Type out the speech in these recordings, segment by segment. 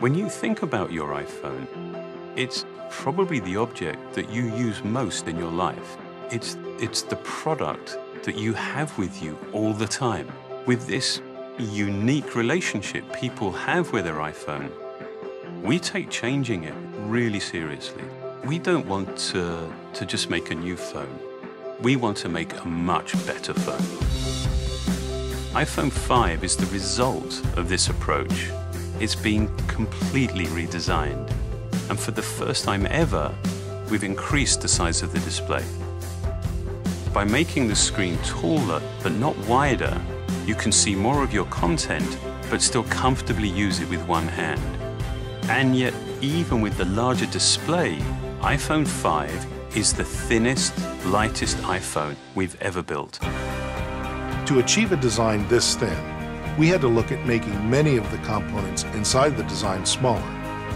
When you think about your iPhone, it's probably the object that you use most in your life. It's, it's the product that you have with you all the time. With this unique relationship people have with their iPhone, we take changing it really seriously. We don't want to, to just make a new phone. We want to make a much better phone. iPhone 5 is the result of this approach. It's been completely redesigned. And for the first time ever, we've increased the size of the display. By making the screen taller but not wider, you can see more of your content but still comfortably use it with one hand. And yet, even with the larger display, iPhone 5 is the thinnest, lightest iPhone we've ever built. To achieve a design this thin, we had to look at making many of the components inside the design smaller.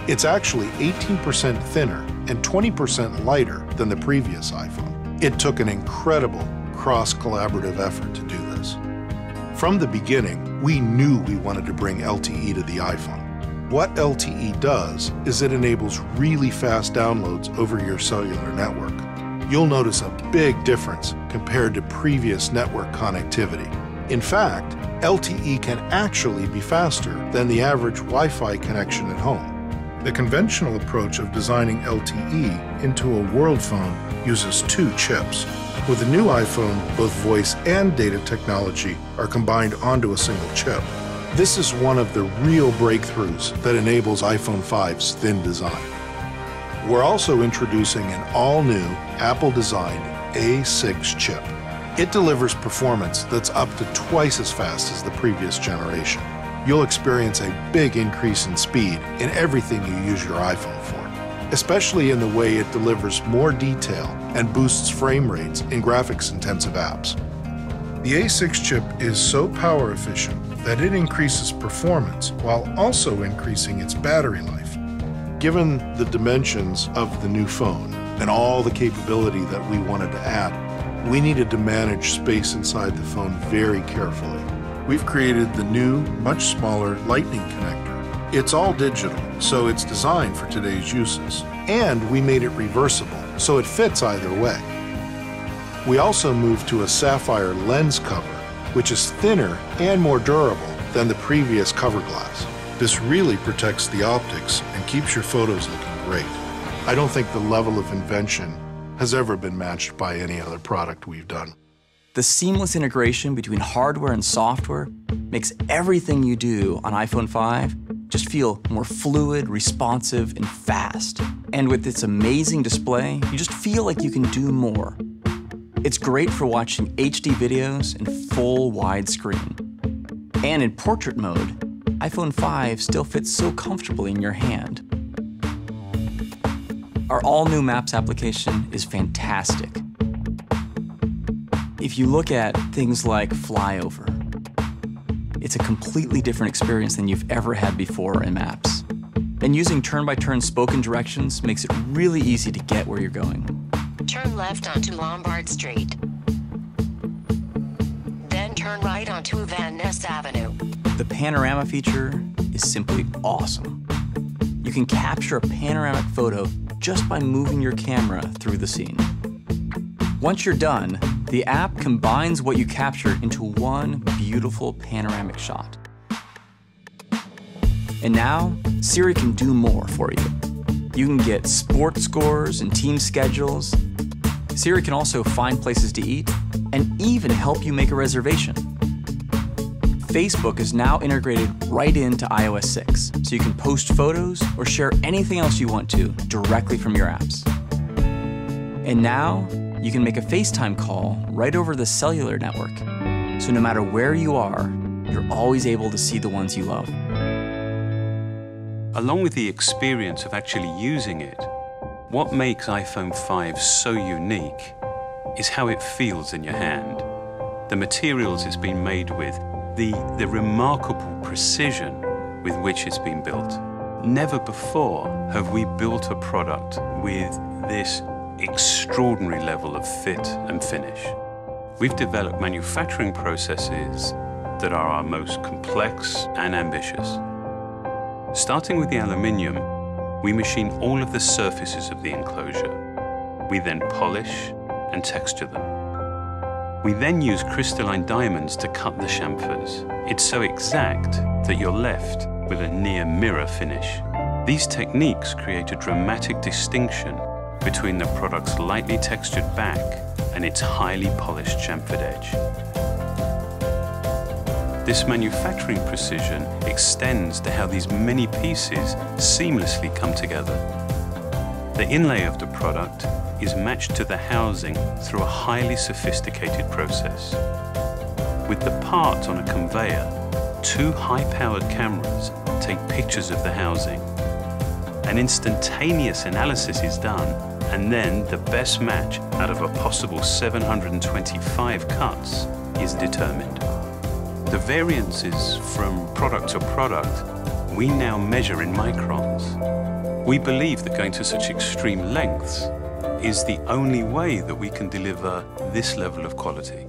It's actually 18% thinner and 20% lighter than the previous iPhone. It took an incredible cross-collaborative effort to do this. From the beginning, we knew we wanted to bring LTE to the iPhone. What LTE does is it enables really fast downloads over your cellular network. You'll notice a big difference compared to previous network connectivity. In fact, LTE can actually be faster than the average Wi Fi connection at home. The conventional approach of designing LTE into a world phone uses two chips. With the new iPhone, both voice and data technology are combined onto a single chip. This is one of the real breakthroughs that enables iPhone 5's thin design. We're also introducing an all new Apple designed A6 chip. It delivers performance that's up to twice as fast as the previous generation. You'll experience a big increase in speed in everything you use your iPhone for, especially in the way it delivers more detail and boosts frame rates in graphics intensive apps. The A6 chip is so power efficient that it increases performance while also increasing its battery life. Given the dimensions of the new phone and all the capability that we wanted to add, we needed to manage space inside the phone very carefully. We've created the new, much smaller Lightning connector. It's all digital, so it's designed for today's uses. And we made it reversible, so it fits either way. We also moved to a sapphire lens cover, which is thinner and more durable than the previous cover glass. This really protects the optics and keeps your photos looking great. I don't think the level of invention has ever been matched by any other product we've done. The seamless integration between hardware and software makes everything you do on iPhone 5 just feel more fluid, responsive, and fast. And with its amazing display, you just feel like you can do more. It's great for watching HD videos in full widescreen. And in portrait mode, iPhone 5 still fits so comfortably in your hand. Our all-new Maps application is fantastic. If you look at things like Flyover, it's a completely different experience than you've ever had before in Maps. And using turn-by-turn -turn spoken directions makes it really easy to get where you're going. Turn left onto Lombard Street. Then turn right onto Van Ness Avenue. The panorama feature is simply awesome. You can capture a panoramic photo just by moving your camera through the scene. Once you're done, the app combines what you captured into one beautiful panoramic shot. And now, Siri can do more for you. You can get sports scores and team schedules. Siri can also find places to eat and even help you make a reservation. Facebook is now integrated right into iOS 6, so you can post photos or share anything else you want to directly from your apps. And now, you can make a FaceTime call right over the cellular network, so no matter where you are, you're always able to see the ones you love. Along with the experience of actually using it, what makes iPhone 5 so unique is how it feels in your hand. The materials it's been made with, the, the remarkable precision with which it's been built. Never before have we built a product with this extraordinary level of fit and finish. We've developed manufacturing processes that are our most complex and ambitious. Starting with the aluminium, we machine all of the surfaces of the enclosure. We then polish and texture them. We then use crystalline diamonds to cut the chamfers. It's so exact that you're left with a near mirror finish. These techniques create a dramatic distinction between the product's lightly textured back and its highly polished chamfered edge. This manufacturing precision extends to how these many pieces seamlessly come together. The inlay of the product is matched to the housing through a highly sophisticated process. With the part on a conveyor, two high-powered cameras take pictures of the housing. An instantaneous analysis is done, and then the best match out of a possible 725 cuts is determined. The variances from product to product we now measure in microns. We believe that going to such extreme lengths is the only way that we can deliver this level of quality.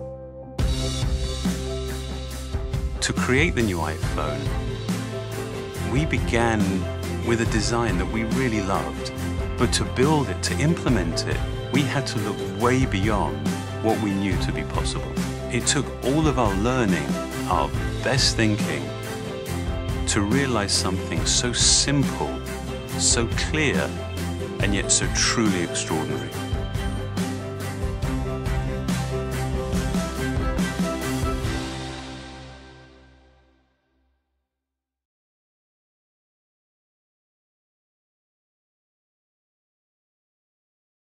To create the new iPhone, we began with a design that we really loved, but to build it, to implement it, we had to look way beyond what we knew to be possible. It took all of our learning, our best thinking, to realize something so simple, so clear, and yet so truly extraordinary.